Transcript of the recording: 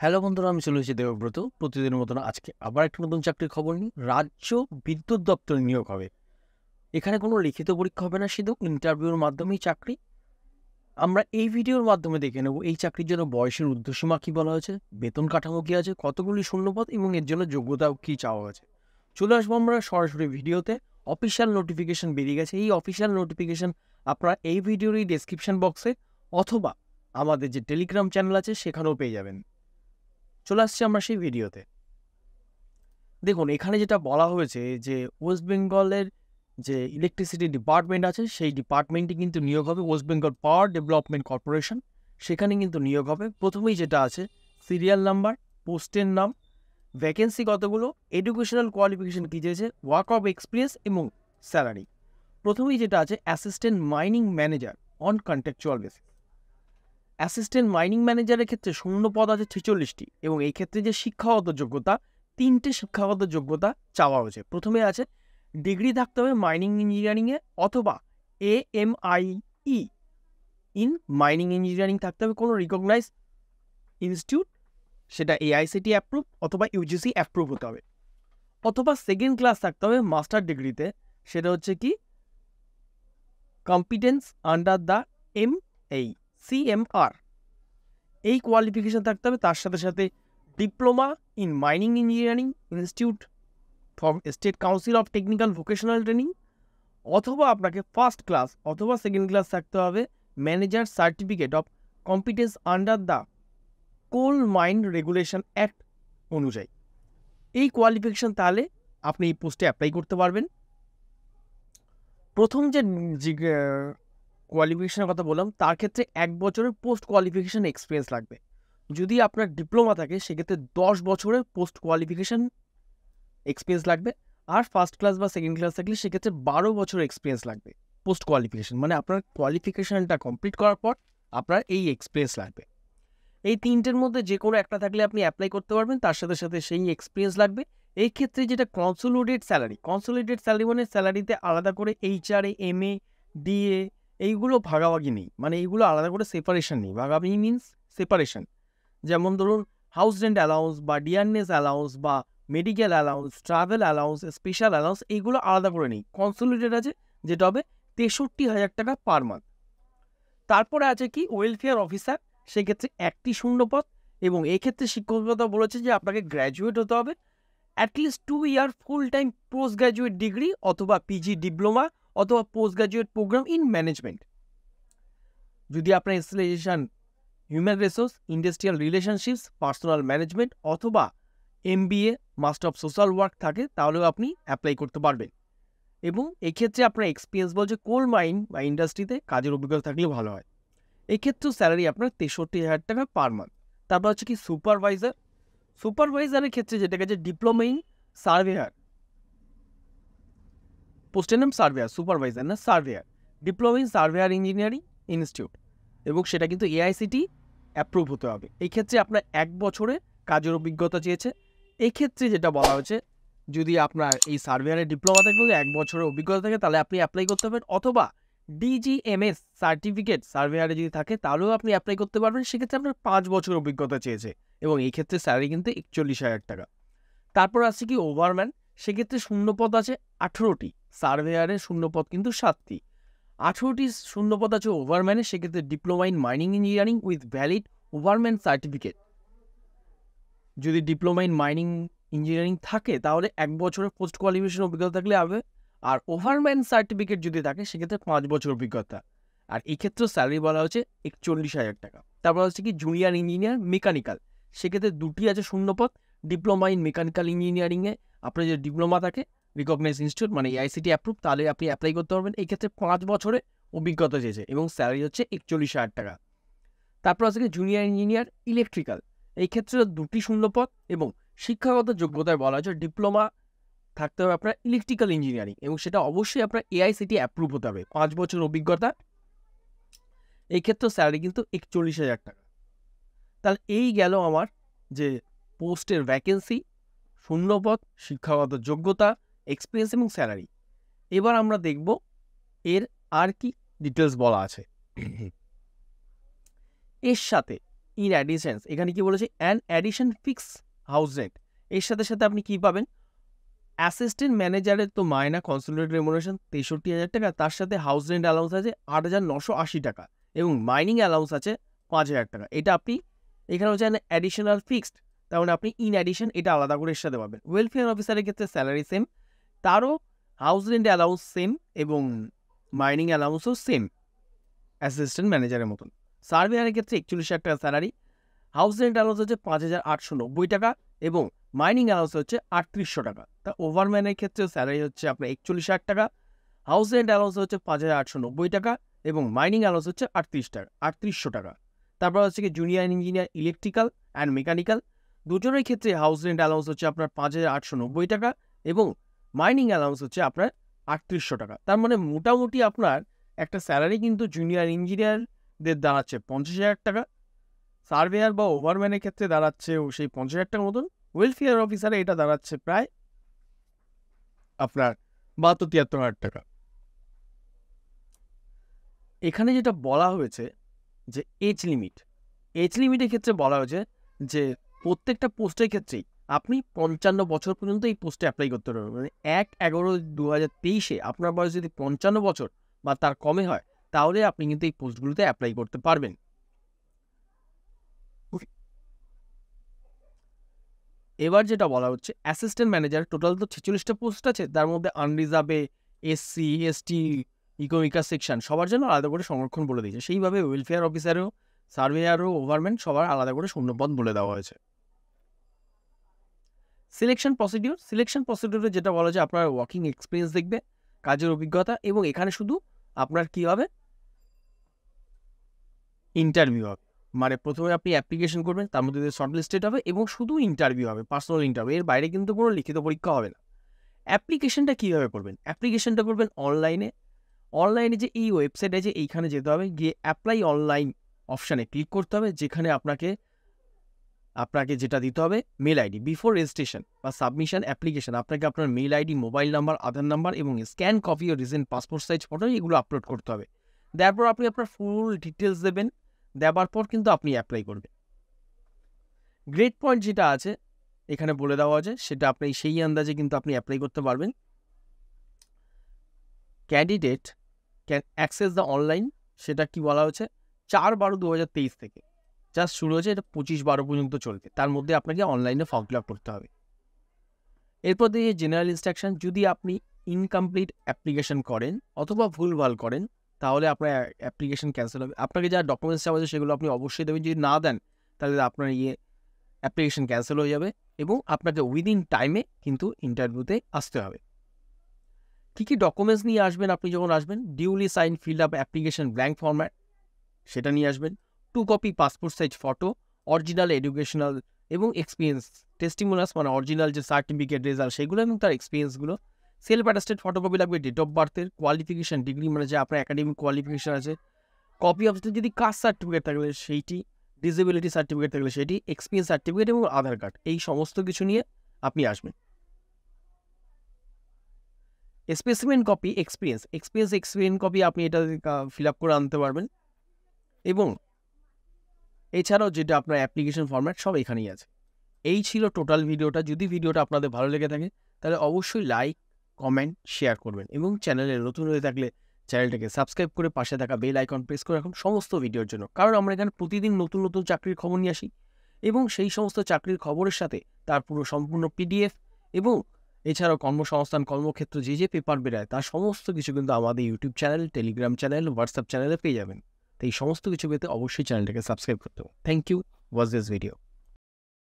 Hello বন্ধুরা, আমি চলে এসেছি দেবব্রত। প্রতিদিনের মতন আজকে আবার একটা নতুন চাকরির খবর নিই রাজ্য বিদ্যুৎ দপ্তরে নিয়োগ হবে। এখানে কোনো লিখিত পরীক্ষা হবে না, শুধু ইন্টারভিউর মাধ্যমেই চাকরি। আমরা এই ভিডিওর মাধ্যমে দেখে নেব, এই চাকরির জন্য বয়সের উর্ধ্বসীমা কী বলা হয়েছে, বেতন কাঠামো কী আছে, কতগুলি শূন্যপদ এবং এর জন্য যোগ্যতা কী চাওয়া হয়েছে। চলে আসব আমরা সরাসরি ভিডিওতে। অফিসিয়াল নোটিফিকেশন বেরিয়ে গেছে। এই অফিসিয়াল নোটিফিকেশন আপনারা এই ভিডিওর এই ডেসক্রিপশন বক্সে অথবা আমাদের যে টেলিগ্রাম চ্যানেল আছে, সেখানেও পেয়ে যাবেন। চলে আসছি আমরা সেই ভিডিওতে। দেখুন, এখানে যেটা বলা হয়েছে যে ওয়েস্ট বেঙ্গলের যে ইলেকট্রিসিটি ডিপার্টমেন্ট আছে, সেই ডিপার্টমেন্টে কিন্তু নিয়োগ হবে West Bengal power development corporation সেখানে কিন্তু নিয়োগ হবে। প্রথমেই যেটা আছে সিরিয়াল নাম্বার পোস্টের নাম ভ্যাকেন্সি কতগুলো এডুকেশনাল কোয়ালিফিকেশন কী চেয়েছে ওয়ার্ক অফ এক্সপিরিয়েন্স এবং স্যালারি প্রথমেই যেটা আছে assistant mining manager on contractual basis assistant mining ম্যানেজারের ক্ষেত্রে শূন্য পদ আছে ছেচল্লিশটি এবং এই ক্ষেত্রে যে শিক্ষাগত যোগ্যতা, তিনটে শিক্ষাগত যোগ্যতা চাওয়া হয়েছে। প্রথমে আছে ডিগ্রি থাকতে হবে মাইনিং ইঞ্জিনিয়ারিংয়ে অথবা A M I E in mining engineering থাকতে হবে। কোনো রিকগনাইজ ইনস্টিটিউট সেটা এআইসিটি অ্যাপ্রুভ অথবা ইউজিসি অ্যাপ্রুভ হতে হবে। অথবা সেকেন্ড ক্লাস থাকতে হবে মাস্টার ডিগ্রিতে সেটা হচ্ছে কি কম্পিটেন্স আন্ডার দ্য এম এই সিএমআর এই কোয়ালিফিকেশন থাকতে হবে, তার সাথে সাথে diploma in mining engineering institute from state council of technical vocational training অথবা আপনাকে ফার্স্ট ক্লাস অথবা সেকেন্ড ক্লাস থাকতে হবে manager certificate of competence under the coal mine regulation act অনুযায়ী। এই কোয়ালিফিকেশন তাহলে আপনি এই পোস্টে অ্যাপ্লাই করতে পারবেন। প্রথম যে কোয়ালিফিকেশনের কথা বললাম, তার ক্ষেত্রে এক বছরের পোস্ট কোয়ালিফিকেশান এক্সপিরিয়েন্স লাগবে। যদি আপনার ডিপ্লোমা থাকে, সেক্ষেত্রে দশ বছরের পোস্ট কোয়ালিফিকেশান এক্সপিরিয়েন্স লাগবে আর ফার্স্ট ক্লাস বা সেকেন্ড ক্লাস থাকলে সেক্ষেত্রে বারো বছর এক্সপিরিয়েন্স লাগবে পোস্ট কোয়ালিফিকেশান মানে আপনার কোয়ালিফিকেশানটা কমপ্লিট করার পর আপনার এই এক্সপিরিয়েন্স লাগবে। এই তিনটের মধ্যে যে কোনো একটা থাকলে আপনি অ্যাপ্লাই করতে পারবেন, তার সাথে সাথে সেই এক্সপিরিয়েন্স লাগবে। এই ক্ষেত্রে যেটা কনসোলিডেট স্যালারি কনসোলিডেট স্যালারি মানে স্যালারিতে আলাদা করে এইচআরএ এম এ ডিএ এইগুলো ভাগাভাগি নেই। মানে এইগুলো আলাদা করে সেপারেশন নেই। ভাগাভাগি মিনস সেপারেশন যেমন ধরুন হাউস রেন্ট অ্যালাউন্স বা ডিয়ারনেস অ্যালাউন্স বা medical allowance travel allowance special allowance এইগুলো আলাদা করে নেই। কনসোলিডেট আছে, যেটা হবে তেষট্টি হাজার টাকা পার মান্থ তারপরে আছে কি? ওয়েলফেয়ার অফিসার সেক্ষেত্রে একটি শূন্যপদ এবং এক্ষেত্রে শিক্ষকতা বলেছে যে আপনাকে গ্র্যাজুয়েট হতে হবে। At least two year full time post graduate degree অথবা পিজি ডিপ্লোমা অথবা post graduate program in management যদি আপনার specialisation human resource industrial relationships personnel management অথবা M master of social work থাকে, তাহলেও আপনি অ্যাপ্লাই করতে পারবেন। এবং এক্ষেত্রে আপনার এক্সপিরিয়েন্স বলছে কোল মাইন বা ইন্ডাস্ট্রিতে কাজের অভিজ্ঞতা থাকলে ভালো হয়। এক্ষেত্রেও স্যালারি আপনার তেষট্টি হাজার টাকা পার মান্থ তারপর হচ্ছে কি সুপারভাইজার সুপারভাইজারের ক্ষেত্রে যেটা গেছে ডিপ্লোমা ইন সার্ভেয়ার পোস্টের নাম সার্ভেয়ার সুপারভাইজার না surveyor diploma in surveyor engineering institute এবং সেটা কিন্তু এআইসিটি অ্যাপ্রুভ হতে হবে। এই ক্ষেত্রে আপনার এক বছরে কাজের অভিজ্ঞতা চেয়েছে। এই ক্ষেত্রে যেটা বলা হয়েছে, যদি আপনার এই সার্ভেয়ারের ডিপ্লোমা থাকে এক বছরের অভিজ্ঞতা থাকে, তাহলে আপনি অ্যাপ্লাই করতে পারবেন, অথবা ডিজিএমএস সার্টিফিকেট সার্ভেয়ারে যদি থাকে, তাহলেও আপনি অ্যাপ্লাই করতে পারবেন। সেক্ষেত্রে আপনার পাঁচ বছর অভিজ্ঞতা চেয়েছে, এবং এই ক্ষেত্রে স্যালারি কিন্তু একচল্লিশ হাজার টাকা। তারপর আসছে কি ওভারম্যান সেক্ষেত্রে শূন্যপদ আছে, আঠেরোটি। সার্ভেয়ারে শূন্যপদ কিন্তু সাতটি। আঠেরোটি শূন্যপদ আছে ওভারম্যানে, সেক্ষেত্রে diploma in mining engineering with valid overman certificate. যদি ডিপ্লোমা ইন মাইনিং ইঞ্জিনিয়ারিং থাকে, তাহলে এক বছরের পোস্ট কোয়ালিফিকেশন অভিজ্ঞতা থাকলে হবে। আর ওভারম্যান সার্টিফিকেট যদি থাকে, সেক্ষেত্রে পাঁচ বছর অভিজ্ঞতা। আর এই ক্ষেত্রে স্যালারি বলা হচ্ছে একচল্লিশ হাজার টাকা। তারপর হচ্ছে কি জুনিয়র ইঞ্জিনিয়ার মেকানিক্যাল। সেক্ষেত্রে দুটি আছে শূন্যপদ, ডিপ্লোমা ইন মেকানিক্যাল ইঞ্জিনিয়ারিংয়ে আপনার যে ডিপ্লোমা থাকে রিকগনাইজ ইনস্টিটিউট মানে এআইসিটি অ্যাপ্রুভ তাহলে আপনি অ্যাপ্লাই করতে পারবেন। এই ক্ষেত্রে পাঁচ বছরে অভিজ্ঞতা চেয়েছে এবং স্যালারি হচ্ছে একচল্লিশ হাজার টাকা। তারপর আছে জুনিয়র ইঞ্জিনিয়ার ইলেকট্রিক্যাল এই ক্ষেত্রে দুটি শূন্যপদ এবং শিক্ষাগত যোগ্যতায় বলা হচ্ছে ডিপ্লোমা থাকতে হবে আপনার ইলেকট্রিক্যাল ইঞ্জিনিয়ারিং এবং সেটা অবশ্যই আপনার এআইসিটি অ্যাপ্রুভ হতে হবে, পাঁচ বছর অভিজ্ঞতা। এই ক্ষেত্রে স্যালারি কিন্তু একচল্লিশ হাজার টাকা। তাহলে এই গেল আমার যে পোস্টের ভ্যাকেন্সি শূন্যপদ, শিক্ষাগত যোগ্যতা এক্সপিরিয়েন্স এবং স্যালারি এবার আমরা দেখব এর আর কি ডিটেলস বলা আছে। এর সাথে ইন অ্যাডিশনস এখানে কি বলেছে? An addition fix house rent এর সাথে সাথে আপনি কি পাবেন? অ্যাসিস্ট্যান্ট ম্যানেজারের তো মায়না কনসুলেট রেমুনেশন তেষট্টি হাজার টাকা, তার সাথে হাউস রেন্ট অ্যালাউন্স আছে আট হাজার নশো আশি টাকা এবং মাইনিং অ্যালাউন্স আছে পাঁচ হাজার টাকা। এটা আপনি, এখানে হচ্ছে অ্যাডিশনাল ফিক্সড তার মানে আপনি ইন অ্যাডিশন এটা আলাদা করে এর সাথে পাবেন। ওয়েলফেয়ার অফিসারের ক্ষেত্রে স্যালারি সেম তারও হাউস রেন্ট অ্যালাউন্স সেম এবং মাইনিং অ্যালাউন্সও সেম অ্যাসিস্ট্যান্ট ম্যানেজারের মতন। সার্ভেয়ারের ক্ষেত্রে একচল্লিশ হাজার টাকা স্যালারি হাউস রেন্ট অ্যালাউন্স হচ্ছে পাঁচ হাজার আটশো নব্বই টাকা এবং মাইনিং অ্যালাউন্স হচ্ছে আটত্রিশশো টাকা। তা ওভারম্যানের ক্ষেত্রে স্যালারি হচ্ছে আপনার একচল্লিশ হাজার টাকা হাউস রেন্ট অ্যালাউন্স হচ্ছে পাঁচ হাজার আটশো নব্বই টাকা এবং মাইনিং অ্যালাউন্স হচ্ছে আটত্রিশ টাকা, আটত্রিশশো টাকা। তারপর হচ্ছে কি junior engineer electrical and mechanical দুজনের ক্ষেত্রে হাউস রেন্ট অ্যালাউন্স হচ্ছে আপনার পাঁচ হাজার আটশো নব্বই টাকা এবং মাইনিং অ্যালাউন্স হচ্ছে আপনার আটত্রিশশো টাকা। তার মানে মোটামুটি আপনার একটা স্যালারি কিন্তু জুনিয়র ইঞ্জিনিয়ারদের দাঁড়াচ্ছে পঞ্চাশ হাজার টাকা। সার্ভেয়ার বা ওভারম্যানের ক্ষেত্রে দাঁড়াচ্ছে ও সেই পঞ্চাশ হাজার টাকার মতন। ওয়েলফেয়ার অফিসারে এটা দাঁড়াচ্ছে প্রায় আপনার বাহাত্তর তিয়াত্তর হাজার টাকা। এখানে যেটা বলা হয়েছে যে এজ লিমিট এজ লিমিটের ক্ষেত্রে বলা হয়েছে যে প্রত্যেকটা পোস্টের ক্ষেত্রেই আপনি পঞ্চান্ন বছর পর্যন্ত এই পোস্টে অ্যাপ্লাই করতে পারবেন। মানে এক এগারো দু হাজার তেইশে আপনার বয়স যদি পঞ্চান্ন বছর বা তার কমে হয়, তাহলে আপনি কিন্তু এই পোস্টগুলোতে অ্যাপ্লাই করতে পারবেন। এবার যেটা বলা হচ্ছে অ্যাসিস্ট্যান্ট ম্যানেজার টোটাল তো ছেচল্লিশটা পোস্ট আছে, তার মধ্যে আনরিজার্ভে এসসি এসটি ইকোনমিকা সেকশন সবার জন্য আলাদা করে সংরক্ষণ বলে দিয়েছে। সেইভাবে ওয়েলফেয়ার অফিসারও সার্ভেয়ারও ওভারম্যান সবার আলাদা করে শূন্যপদ বলে দেওয়া হয়েছে। সিলেকশন প্রসিডিউর সিলেকশন প্রসিডিউরে যেটা বলা যায় আপনার ওয়ার্কিং এক্সপিরিয়েন্স দেখবে, কাজের অভিজ্ঞতা এবং এখানে শুধু আপনার কি হবে? ইন্টারভিউ হবে। মানে প্রথমে আপনি অ্যাপ্লিকেশন করবেন, তার মধ্যে শর্ট লিস্টেড হবে এবং শুধু ইন্টারভিউ হবে পার্সোনাল ইন্টারভিউ এর বাইরে কিন্তু কোনো লিখিত পরীক্ষা হবে না। অ্যাপ্লিকেশনটা কীভাবে করবেন? অ্যাপ্লিকেশনটা করবেন অনলাইনে অনলাইনে যে এই ওয়েবসাইট আছে এইখানে যেতে হবে, গিয়ে অ্যাপ্লাই অনলাইন অপশানে ক্লিক করতে হবে, যেখানে আপনাকে আপনাকে যেটা দিতে হবে মেল আইডি বিফোর রেজিস্ট্রেশন বা সাবমিশন অ্যাপ্লিকেশন আপনাকে আপনার mail ID mobile number Aadhaar number এবং স্ক্যান কপি ও রিসেন্ট পাসপোর্ট সাইজ ফটো এগুলো আপলোড করতে হবে। তারপর আপনি আপনার ফুল ডিটেলস দেবেন দেওয়ার পর কিন্তু আপনি অ্যাপ্লাই করবেন। গ্রেড পয়েন্ট যেটা আছে, এখানে বলে দেওয়া আছে, সেটা আপনি সেই আন্দাজে কিন্তু আপনি অ্যাপ্লাই করতে পারবেন। Candidate can access the online সেটা কি বলা হয়েছে, চার বারো দু থেকে। জাস্ট শুরু হয়েছে, এটা পঁচিশ বারো পর্যন্ত চলবে তার মধ্যে আপনাকে অনলাইনে ফর্ম ফিল আপ করতে হবে। এরপর দিয়ে জেনারেল ইনস্ট্রাকশন যদি আপনি ইনকমপ্লিট অ্যাপ্লিকেশন করেন অথবা ভুলভাল করেন, তাহলে আপনার অ্যাপ্লিকেশন ক্যান্সেল হবে। আপনাকে যা ডকুমেন্টস চাওয়া আছে সেগুলো আপনি অবশ্যই দেবেন। যদি না দেন, তাহলে আপনার ইয়ে অ্যাপ্লিকেশন ক্যান্সেল হয়ে যাবে এবং আপনাকে উইদিন টাইমে কিন্তু ইন্টারভিউতে আসতে হবে। কী কী ডকুমেন্টস নিয়ে আসবেন আপনি যখন আসবেন? Duly sign filled up application blank format সেটা নিয়ে আসবেন। Two copy passport size photo original educational এবং এক্সপিরিয়েন্স টেস্টিমোনাস মানে অরিজিনাল যে সার্টিফিকেট রেজাল্ট সেগুলো এবং তার এক্সপিরিয়েন্সগুলো সেলফ অ্যাটাস্টেড ফটোকপি লাগবে ডেট অফ বার্থের কোয়ালিফিকেশান ডিগ্রি মানে যে আপনার একাডেমিক কোয়ালিফিকেশান আছে। কপি অফ যদি কাস্ট সার্টিফিকেট থাকলে সেইটি ডিসেবিলিটি সার্টিফিকেট থাকলে সেটি এক্সপিরিয়েন্স সার্টিফিকেট এবং আধার কার্ড এই সমস্ত কিছু নিয়ে আপনি আসবেন। Specimen copy experience experience experience copy আপনি এটা ফিল আপ করে আনতে পারবেন। এবং এছাড়াও যেটা আপনার অ্যাপ্লিকেশন ফরম্যাট সব এখানেই আছে। এই ছিল টোটাল ভিডিওটা। যদি ভিডিওটা আপনাদের ভালো লেগে থাকে, তাহলে অবশ্যই লাইক কমেন্ট শেয়ার করবেন এবং চ্যানেলে নতুন হয়ে থাকলে চ্যানেলটাকে সাবস্ক্রাইব করে পাশে থাকা বেল আইকন প্রেস করে রাখুন সমস্ত ভিডিওর জন্য। কারণ আমরা এখানে প্রতিদিন নতুন নতুন চাকরির খবর নিয়ে আসি এবং সেই সমস্ত চাকরির খবরের সাথে তার পুরো সম্পূর্ণ পিডিএফ এবং এছাড়াও কর্মসংস্থান, কর্মক্ষেত্র, যে যে পেপার বেরোয়, তার সমস্ত কিছু কিন্তু আমাদের YouTube channel Telegram channel WhatsApp চ্যানেলে পেয়ে যাবেন। তো এই সমস্ত কিছু পেতে অবশ্যই চ্যানেলটাকে সাবস্ক্রাইব করতে হবে thank you was this video